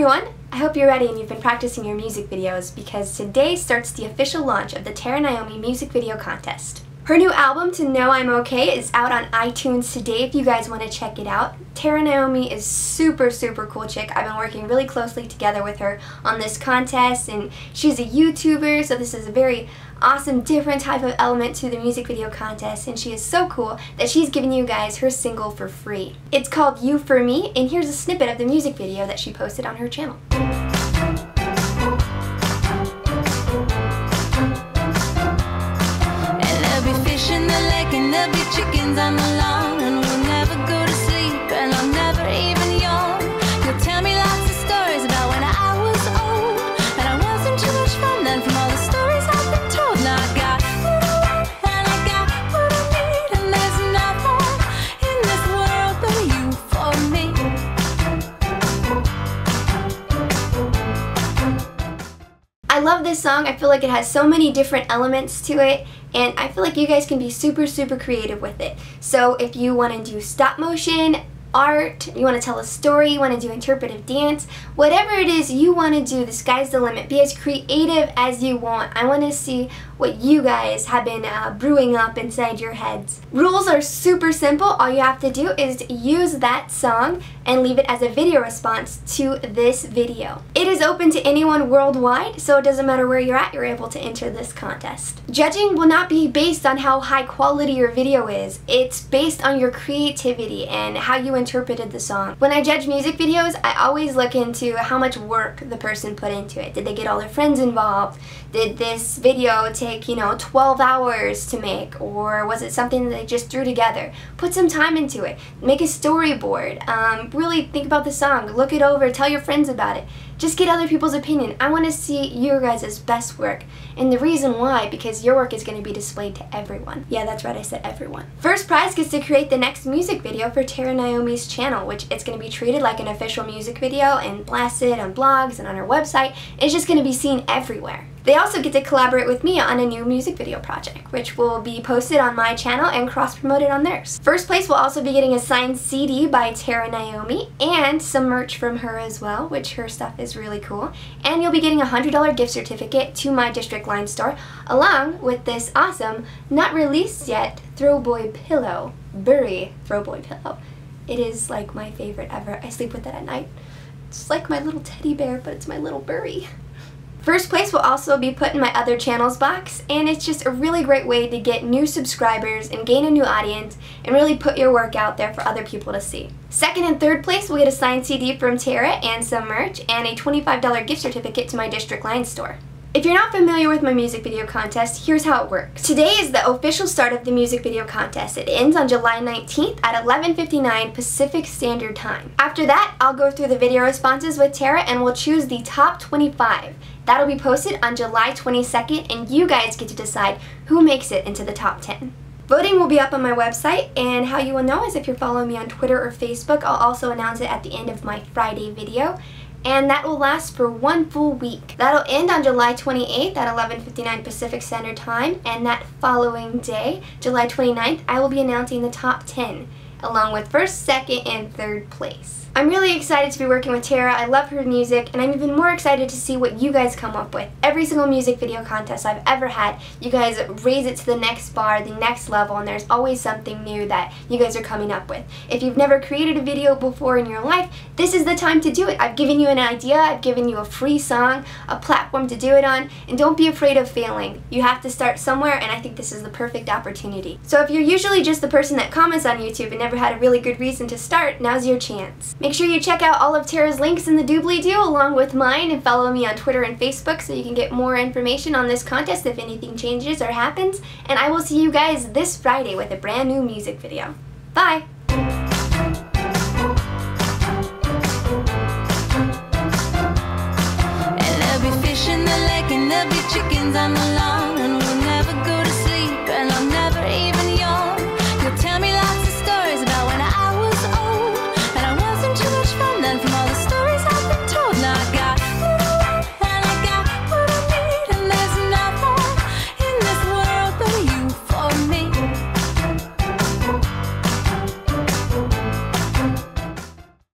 everyone! I hope you're ready and you've been practicing your music videos because today starts the official launch of the Terra Naomi Music Video Contest. Her new album, To Know I'm Okay, is out on iTunes today if you guys want to check it out. Terra Naomi is super, super cool chick. I've been working really closely together with her on this contest and she's a YouTuber, so this is a very awesome, different type of element to the music video contest and she is so cool that she's giving you guys her single for free. It's called You For Me and here's a snippet of the music video that she posted on her channel. Chickens on the lawn this song. I feel like it has so many different elements to it and I feel like you guys can be super, super creative with it. So if you want to do stop motion, art, you want to tell a story, you want to do interpretive dance, whatever it is you want to do, the sky's the limit. Be as creative as you want. I want to see what you guys have been uh, brewing up inside your heads. Rules are super simple. All you have to do is use that song and leave it as a video response to this video. It is open to anyone worldwide, so it doesn't matter where you're at, you're able to enter this contest. Judging will not be based on how high quality your video is. It's based on your creativity and how you interpreted the song. When I judge music videos, I always look into how much work the person put into it. Did they get all their friends involved? Did this video take, you know, 12 hours to make? Or was it something that they just threw together? Put some time into it. Make a storyboard. Um, really think about the song. Look it over. Tell your friends about it. Just get other people's opinion. I want to see your guys' best work. And the reason why, because your work is going to be displayed to everyone. Yeah, that's right, I said everyone. First prize gets to create the next music video for Terra Naomi's channel, which it's going to be treated like an official music video and blasted on blogs and on her website. It's just going to be seen everywhere. They also get to collaborate with me on a new music video project, which will be posted on my channel and cross-promoted on theirs. First place will also be getting a signed CD by Terra Naomi and some merch from her as well, which her stuff is really cool. And you'll be getting a $100 gift certificate to my District Lines store, along with this awesome, not released yet, Throw Boy pillow. Burry Throwboy pillow. It is like my favorite ever. I sleep with it at night. It's like my little teddy bear, but it's my little Burry. First place will also be put in my other channels box, and it's just a really great way to get new subscribers and gain a new audience and really put your work out there for other people to see. Second and third place will get a signed CD from Terra and some merch and a $25 gift certificate to my District Lines store. If you're not familiar with my music video contest, here's how it works. Today is the official start of the music video contest. It ends on July 19th at 11.59 Pacific Standard Time. After that, I'll go through the video responses with Terra and we'll choose the top 25. That'll be posted on July 22nd and you guys get to decide who makes it into the top 10. Voting will be up on my website and how you will know is if you're following me on Twitter or Facebook. I'll also announce it at the end of my Friday video and that will last for one full week. That'll end on July 28th at 11.59 Pacific Standard Time and that following day, July 29th, I will be announcing the top 10 along with first, second, and third place. I'm really excited to be working with Terra. I love her music, and I'm even more excited to see what you guys come up with. Every single music video contest I've ever had, you guys raise it to the next bar, the next level, and there's always something new that you guys are coming up with. If you've never created a video before in your life, this is the time to do it. I've given you an idea, I've given you a free song, a platform to do it on, and don't be afraid of failing. You have to start somewhere, and I think this is the perfect opportunity. So if you're usually just the person that comments on YouTube and never had a really good reason to start, now's your chance. Make sure you check out all of Terra's links in the doobly-doo along with mine and follow me on Twitter and Facebook so you can get more information on this contest if anything changes or happens. And I will see you guys this Friday with a brand new music video. Bye! chickens on the